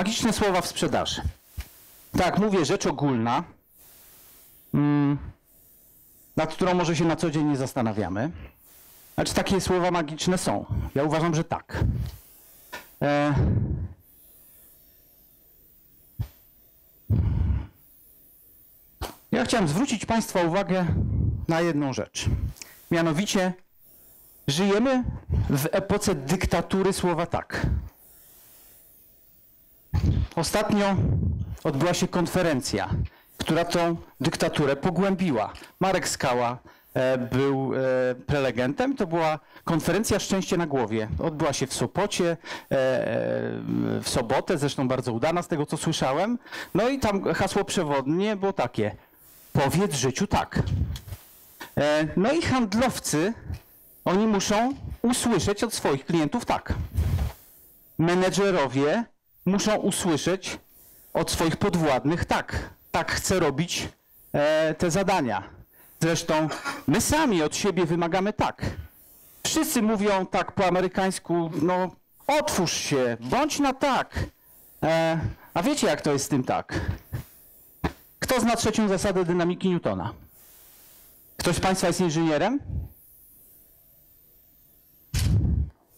Magiczne słowa w sprzedaży. Tak, mówię rzecz ogólna, mm, nad którą może się na co dzień nie zastanawiamy. A czy takie słowa magiczne są? Ja uważam, że tak. E... Ja chciałem zwrócić Państwa uwagę na jedną rzecz. Mianowicie, żyjemy w epoce dyktatury słowa tak. Ostatnio odbyła się konferencja, która tą dyktaturę pogłębiła. Marek Skała e, był e, prelegentem. To była konferencja Szczęście na głowie. Odbyła się w Sopocie e, w sobotę, zresztą bardzo udana z tego co słyszałem. No i tam hasło przewodnie było takie: powiedz życiu tak. No i handlowcy, oni muszą usłyszeć od swoich klientów tak. Menedżerowie muszą usłyszeć od swoich podwładnych tak, tak chcę robić e, te zadania. Zresztą my sami od siebie wymagamy tak. Wszyscy mówią tak po amerykańsku, no otwórz się, bądź na tak. E, a wiecie jak to jest z tym tak? Kto zna trzecią zasadę dynamiki Newtona? Ktoś z Państwa jest inżynierem?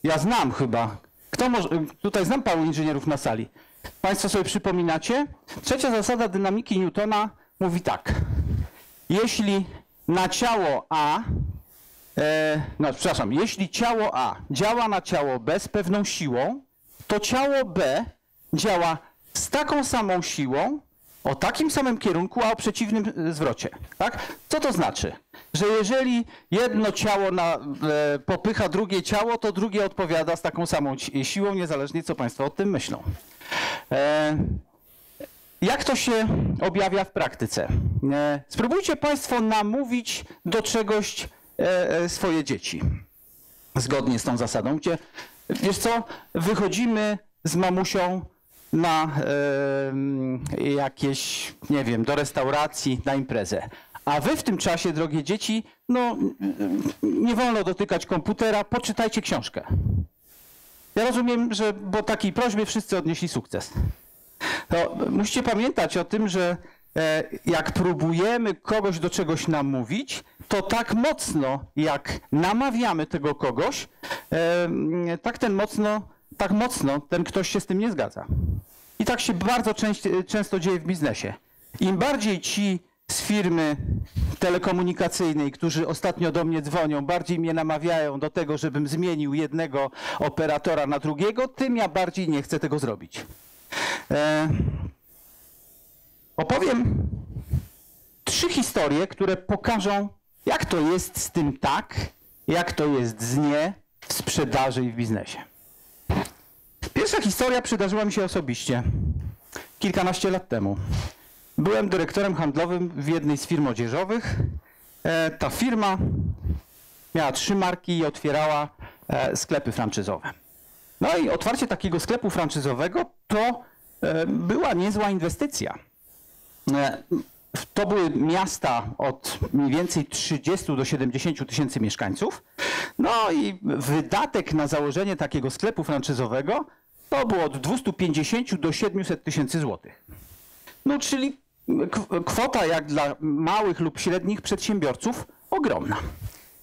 Ja znam chyba. Kto może, tutaj znam paru inżynierów na sali. Państwo sobie przypominacie? Trzecia zasada dynamiki Newtona mówi tak. Jeśli na ciało A, e, no przepraszam, jeśli ciało A działa na ciało B z pewną siłą, to ciało B działa z taką samą siłą, o takim samym kierunku, a o przeciwnym e, zwrocie. Tak? Co to znaczy? Że jeżeli jedno ciało na, e, popycha drugie ciało, to drugie odpowiada z taką samą siłą, niezależnie co Państwo o tym myślą. E, jak to się objawia w praktyce? E, spróbujcie Państwo namówić do czegoś e, swoje dzieci. Zgodnie z tą zasadą, gdzie, wiesz co, wychodzimy z mamusią na e, jakieś, nie wiem, do restauracji, na imprezę. A wy w tym czasie, drogie dzieci, no nie wolno dotykać komputera, poczytajcie książkę. Ja rozumiem, że po takiej prośbie wszyscy odnieśli sukces. To musicie pamiętać o tym, że e, jak próbujemy kogoś do czegoś namówić, to tak mocno, jak namawiamy tego kogoś, e, tak ten mocno, tak mocno ten ktoś się z tym nie zgadza. I tak się bardzo często dzieje w biznesie. Im bardziej ci z firmy telekomunikacyjnej, którzy ostatnio do mnie dzwonią, bardziej mnie namawiają do tego, żebym zmienił jednego operatora na drugiego, tym ja bardziej nie chcę tego zrobić. E, opowiem trzy historie, które pokażą, jak to jest z tym tak, jak to jest z nie w sprzedaży i w biznesie. Pierwsza historia przydarzyła mi się osobiście kilkanaście lat temu. Byłem dyrektorem handlowym w jednej z firm odzieżowych. E, ta firma miała trzy marki i otwierała e, sklepy franczyzowe. No i otwarcie takiego sklepu franczyzowego to e, była niezła inwestycja. To były miasta od mniej więcej 30 do 70 tysięcy mieszkańców. No i wydatek na założenie takiego sklepu franczyzowego to było od 250 do 700 tysięcy złotych. No czyli kwota jak dla małych lub średnich przedsiębiorców ogromna.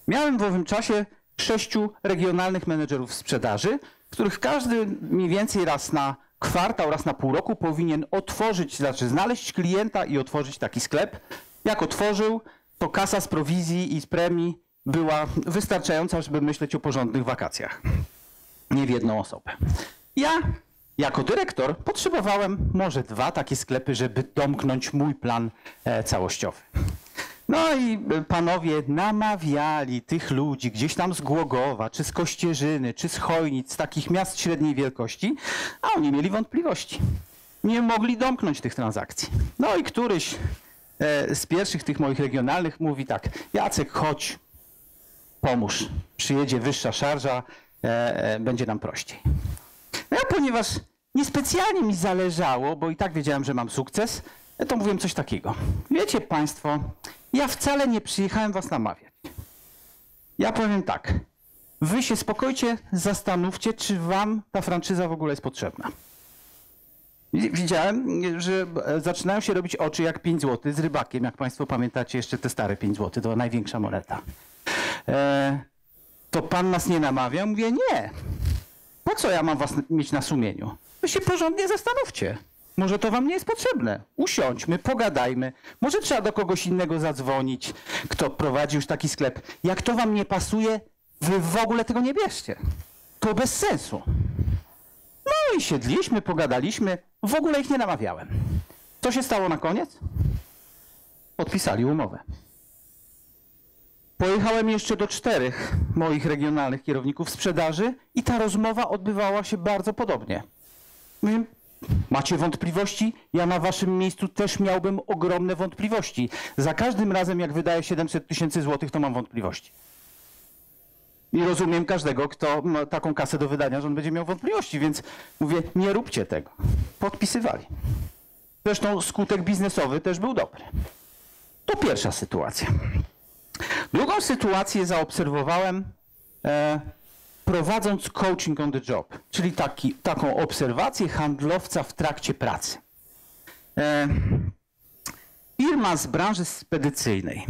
Miałem w owym czasie sześciu regionalnych menedżerów sprzedaży, których każdy mniej więcej raz na kwartał, raz na pół roku powinien otworzyć, znaczy znaleźć klienta i otworzyć taki sklep. Jak otworzył, to kasa z prowizji i z premii była wystarczająca, żeby myśleć o porządnych wakacjach. Nie w jedną osobę. Ja jako dyrektor potrzebowałem może dwa takie sklepy, żeby domknąć mój plan e, całościowy. No i e, panowie namawiali tych ludzi gdzieś tam z Głogowa, czy z Kościerzyny, czy z Chojnic, z takich miast średniej wielkości, a oni mieli wątpliwości. Nie mogli domknąć tych transakcji. No i któryś e, z pierwszych tych moich regionalnych mówi tak, Jacek, chodź, pomóż, przyjedzie wyższa szarża, będzie nam prościej. No ja ponieważ niespecjalnie mi zależało, bo i tak wiedziałem, że mam sukces, to mówiłem coś takiego. Wiecie Państwo, ja wcale nie przyjechałem Was namawiać. Ja powiem tak. Wy się spokojnie zastanówcie, czy Wam ta franczyza w ogóle jest potrzebna. Wi- Widziałem, że e, zaczynają się robić oczy jak 5 zł z rybakiem, jak Państwo pamiętacie jeszcze te stare 5 zł, to największa moneta. E, to Pan nas nie namawia? Mówię, nie. Po co ja mam Was mieć na sumieniu? Wy się porządnie zastanówcie. Może to Wam nie jest potrzebne. Usiądźmy, pogadajmy. Może trzeba do kogoś innego zadzwonić, kto prowadzi już taki sklep. Jak to Wam nie pasuje, Wy w ogóle tego nie bierzcie. To bez sensu. No i siedliśmy, pogadaliśmy. W ogóle ich nie namawiałem. Co się stało na koniec? Podpisali umowę. Pojechałem jeszcze do czterech moich regionalnych kierowników sprzedaży i ta rozmowa odbywała się bardzo podobnie. Mówię, macie wątpliwości? Ja na waszym miejscu też miałbym ogromne wątpliwości. Za każdym razem, jak wydaję 700 tysięcy złotych, to mam wątpliwości. I rozumiem każdego, kto ma taką kasę do wydania, że on będzie miał wątpliwości, więc mówię, nie róbcie tego. Podpisywali. Zresztą skutek biznesowy też był dobry. To pierwsza sytuacja. Drugą sytuację zaobserwowałem e, prowadząc coaching on the job, czyli taki, taką obserwację handlowca w trakcie pracy. E, firma z branży spedycyjnej.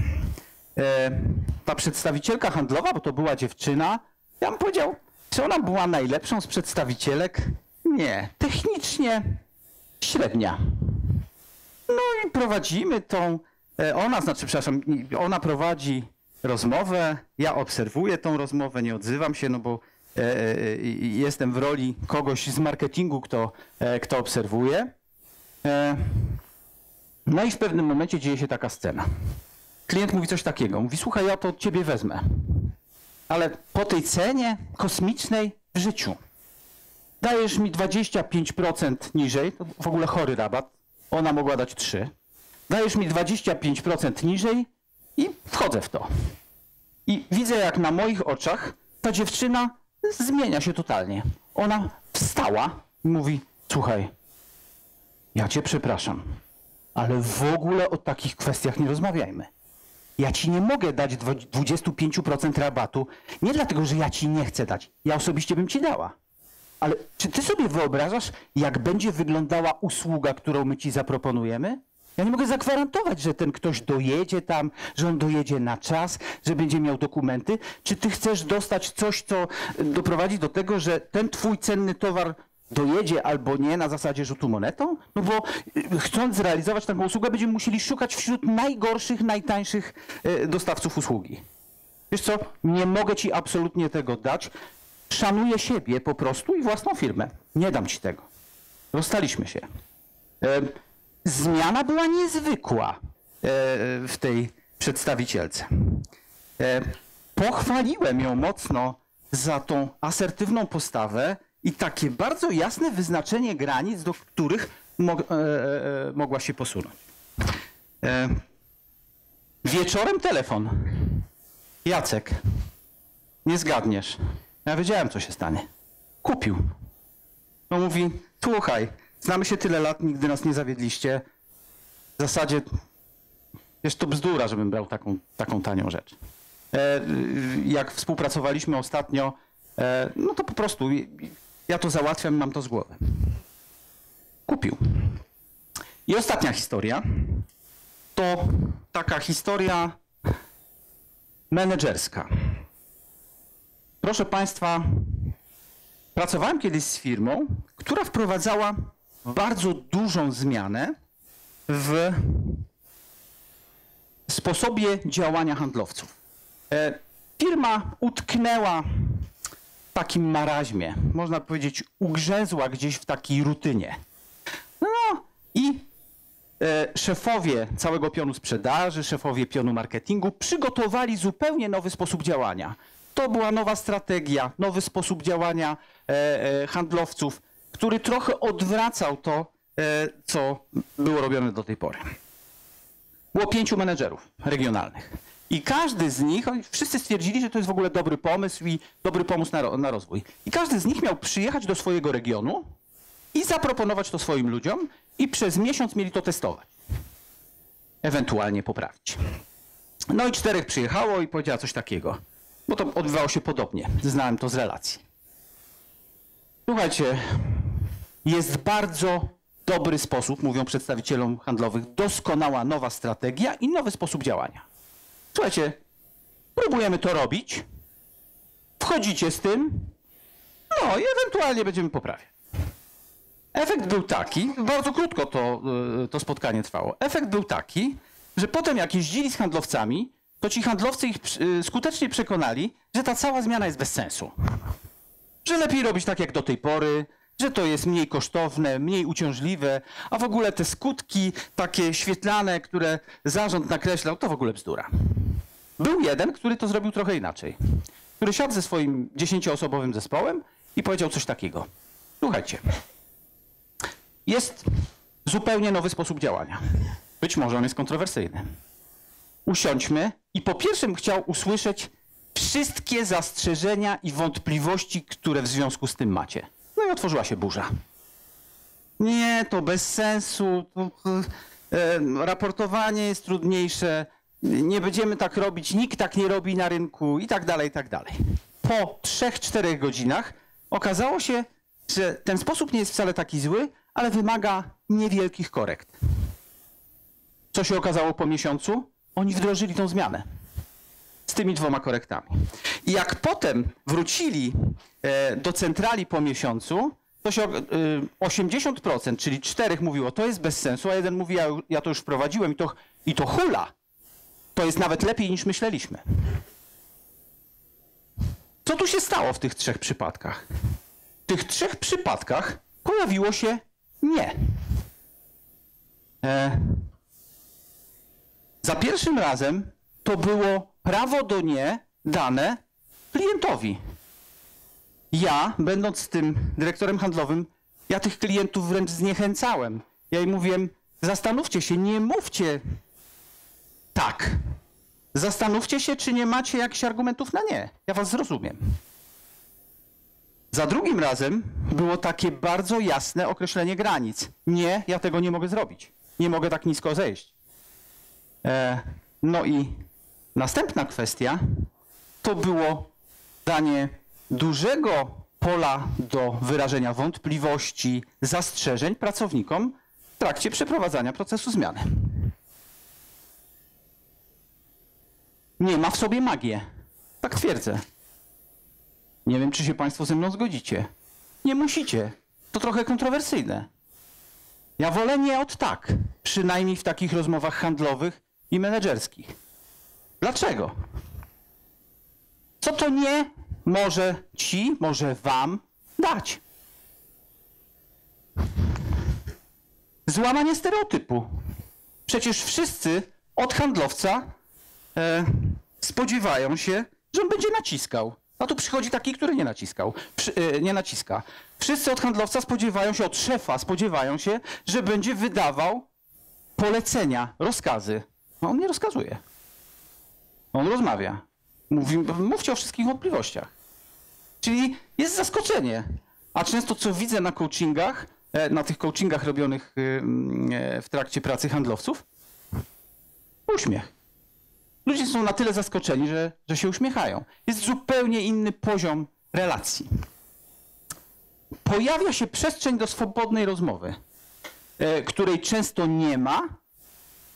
E, ta przedstawicielka handlowa, bo to była dziewczyna, ja bym powiedział, czy ona była najlepszą z przedstawicielek? Nie. Technicznie średnia. No i prowadzimy tą, ona, znaczy, przepraszam, ona prowadzi rozmowę, ja obserwuję tą rozmowę, nie odzywam się, no bo e, e, jestem w roli kogoś z marketingu, kto, e, kto obserwuje. E, no i w pewnym momencie dzieje się taka scena. Klient mówi coś takiego, mówi, słuchaj, ja to od ciebie wezmę, ale po tej cenie kosmicznej w życiu. Dajesz mi 25% niżej, w ogóle chory rabat, ona mogła dać 3, dajesz mi 25% niżej i wchodzę w to. I widzę, jak na moich oczach ta dziewczyna zmienia się totalnie. Ona wstała i mówi, słuchaj, ja cię przepraszam, ale w ogóle o takich kwestiach nie rozmawiajmy. Ja ci nie mogę dać dwa- 25% rabatu, nie dlatego, że ja ci nie chcę dać. Ja osobiście bym ci dała. Ale czy ty sobie wyobrażasz, jak będzie wyglądała usługa, którą my ci zaproponujemy? Ja nie mogę zagwarantować, że ten ktoś dojedzie tam, że on dojedzie na czas, że będzie miał dokumenty. Czy ty chcesz dostać coś, co doprowadzi do tego, że ten twój cenny towar dojedzie albo nie na zasadzie rzutu monetą? No bo y, chcąc zrealizować taką usługę, będziemy musieli szukać wśród najgorszych, najtańszych y, dostawców usługi. Wiesz co, nie mogę ci absolutnie tego dać. Szanuję siebie po prostu i własną firmę. Nie dam ci tego. Rozstaliśmy się. Zmiana była niezwykła e, w tej przedstawicielce. E, Pochwaliłem ją mocno za tą asertywną postawę i takie bardzo jasne wyznaczenie granic, do których mog, e, mogła się posunąć. Wieczorem telefon. Jacek, nie zgadniesz. Ja wiedziałem, co się stanie. Kupił. No mówi, słuchaj, znamy się tyle lat, nigdy nas nie zawiedliście. W zasadzie, wiesz, to bzdura, żebym brał taką, taką tanią rzecz. E, jak współpracowaliśmy ostatnio, e, no to po prostu ja to załatwiam, mam to z głowy. Kupił. I ostatnia historia to taka historia menedżerska. Proszę Państwa, pracowałem kiedyś z firmą, która wprowadzała bardzo dużą zmianę w sposobie działania handlowców. E, Firma utknęła w takim maraźmie, można powiedzieć, ugrzęzła gdzieś w takiej rutynie. No i e, szefowie całego pionu sprzedaży, szefowie pionu marketingu przygotowali zupełnie nowy sposób działania. To była nowa strategia, nowy sposób działania e, handlowców, który trochę odwracał to, e, co było robione do tej pory. Było pięciu menedżerów regionalnych. I każdy z nich, oni wszyscy stwierdzili, że to jest w ogóle dobry pomysł i dobry pomysł na, na rozwój. I każdy z nich miał przyjechać do swojego regionu i zaproponować to swoim ludziom i przez miesiąc mieli to testować. Ewentualnie poprawić. No i czterech przyjechało i powiedziała coś takiego, bo to odbywało się podobnie. Znałem to z relacji. Słuchajcie, jest bardzo dobry sposób, mówią przedstawicielom handlowych, doskonała nowa strategia i nowy sposób działania. Słuchajcie, próbujemy to robić, wchodzicie z tym, no i ewentualnie będziemy poprawiać. Efekt był taki, bardzo krótko to, y, to spotkanie trwało. Efekt był taki, że potem jak jeździli z handlowcami, to ci handlowcy ich y, skutecznie przekonali, że ta cała zmiana jest bez sensu. Że lepiej robić tak jak do tej pory, że to jest mniej kosztowne, mniej uciążliwe, a w ogóle te skutki takie świetlane, które zarząd nakreślał, to w ogóle bzdura. Był jeden, który to zrobił trochę inaczej. Który siadł ze swoim dziesięcioosobowym zespołem i powiedział coś takiego. Słuchajcie, jest zupełnie nowy sposób działania. Być może on jest kontrowersyjny. Usiądźmy i po pierwsze bym chciał usłyszeć wszystkie zastrzeżenia i wątpliwości, które w związku z tym macie. Otworzyła się burza. Nie, to bez sensu. E, raportowanie jest trudniejsze. Nie będziemy tak robić, nikt tak nie robi na rynku i tak dalej, i tak dalej. Po 3-4 godzinach okazało się, że ten sposób nie jest wcale taki zły, ale wymaga niewielkich korekt. Co się okazało po miesiącu? Oni wdrożyli tą zmianę z tymi dwoma korektami. I jak potem wrócili e, do centrali po miesiącu, to się e, 80%, czyli czterech mówiło, to jest bez sensu, a jeden mówi, ja to już wprowadziłem i to, i to hula. To jest nawet lepiej niż myśleliśmy. Co tu się stało w tych trzech przypadkach? W tych trzech przypadkach pojawiło się nie. E, za pierwszym razem to było prawo do nie dane klientowi. Ja, będąc tym dyrektorem handlowym, ja tych klientów wręcz zniechęcałem. Ja im mówiłem, zastanówcie się, nie mówcie tak. Zastanówcie się, czy nie macie jakichś argumentów na nie. Ja was zrozumiem. Za drugim razem było takie bardzo jasne określenie granic. Nie, ja tego nie mogę zrobić. Nie mogę tak nisko zejść. E, no i następna kwestia to było danie dużego pola do wyrażenia wątpliwości, zastrzeżeń pracownikom w trakcie przeprowadzania procesu zmiany. Nie ma w sobie magię. Tak twierdzę. Nie wiem, czy się Państwo ze mną zgodzicie. Nie musicie. To trochę kontrowersyjne. Ja wolę nie od tak, przynajmniej w takich rozmowach handlowych i menedżerskich. Dlaczego? Co to nie może ci, może wam dać? Złamanie stereotypu. Przecież wszyscy od handlowca e, spodziewają się, że on będzie naciskał. A tu przychodzi taki, który nie naciskał, przy, e, nie naciska. Wszyscy od handlowca spodziewają się, od szefa spodziewają się, że będzie wydawał polecenia, rozkazy. No on nie rozkazuje. On rozmawia. Mówi, mówcie o wszystkich wątpliwościach. Czyli jest zaskoczenie. A często co widzę na coachingach, e, na tych coachingach robionych e, w trakcie pracy handlowców, uśmiech. Ludzie są na tyle zaskoczeni, że, że się uśmiechają. Jest zupełnie inny poziom relacji. Pojawia się przestrzeń do swobodnej rozmowy, e, której często nie ma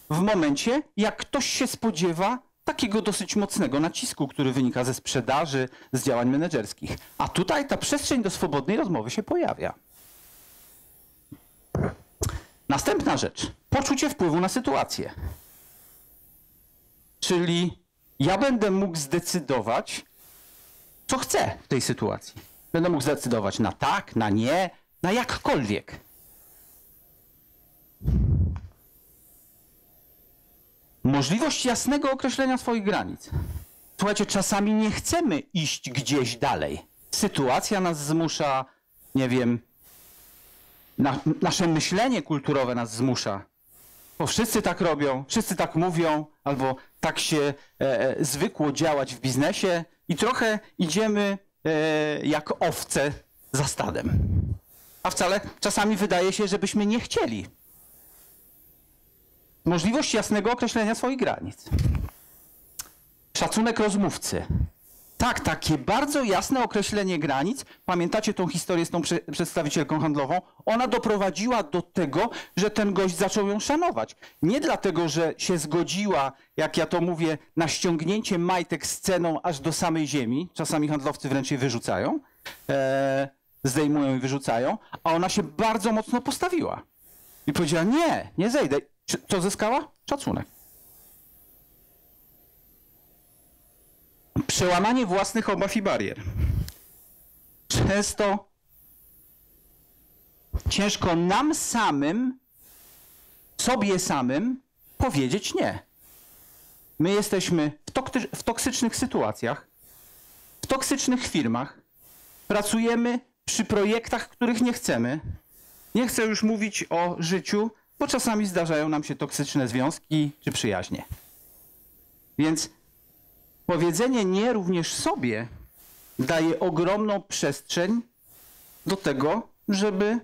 w momencie, jak ktoś się spodziewa takiego dosyć mocnego nacisku, który wynika ze sprzedaży, z działań menedżerskich. A tutaj ta przestrzeń do swobodnej rozmowy się pojawia. Następna rzecz. Poczucie wpływu na sytuację. Czyli ja będę mógł zdecydować, co chcę w tej sytuacji. Będę mógł zdecydować na tak, na nie, na jakkolwiek. Możliwość jasnego określenia swoich granic. Słuchajcie, czasami nie chcemy iść gdzieś dalej. Sytuacja nas zmusza, nie wiem, na, nasze myślenie kulturowe nas zmusza. Bo wszyscy tak robią, wszyscy tak mówią, albo tak się e, e, zwykło działać w biznesie i trochę idziemy e, jak owce za stadem. A wcale czasami wydaje się, żebyśmy nie chcieli. Możliwość jasnego określenia swoich granic. Szacunek rozmówcy. Tak, takie bardzo jasne określenie granic. Pamiętacie tą historię z tą prze- przedstawicielką handlową? Ona doprowadziła do tego, że ten gość zaczął ją szanować. Nie dlatego, że się zgodziła, jak ja to mówię, na ściągnięcie majtek z ceną aż do samej ziemi. Czasami handlowcy wręcz je wyrzucają, e, zdejmują i wyrzucają, a ona się bardzo mocno postawiła. I powiedziała, nie, nie zejdę. Co zyskała? Szacunek. Przełamanie własnych obaw i barier. Często ciężko nam samym, sobie samym powiedzieć nie. My jesteśmy w, w toksycznych sytuacjach, w toksycznych firmach, pracujemy przy projektach, których nie chcemy. Nie chcę już mówić o życiu, bo czasami zdarzają nam się toksyczne związki czy przyjaźnie. Więc powiedzenie nie również sobie daje ogromną przestrzeń do tego, żeby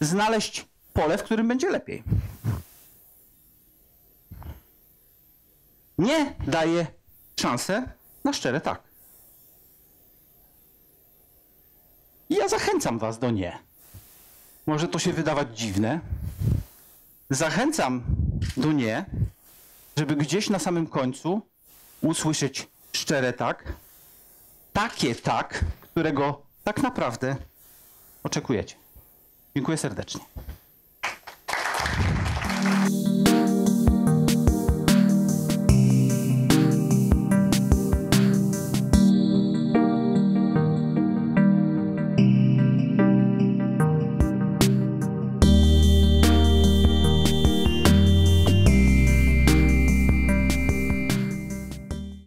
znaleźć pole, w którym będzie lepiej. Nie daje szansę na szczere tak. I ja zachęcam Was do nie. Może to się wydawać dziwne. Zachęcam do nie, żeby gdzieś na samym końcu usłyszeć szczere tak, takie tak, którego tak naprawdę oczekujecie. Dziękuję serdecznie.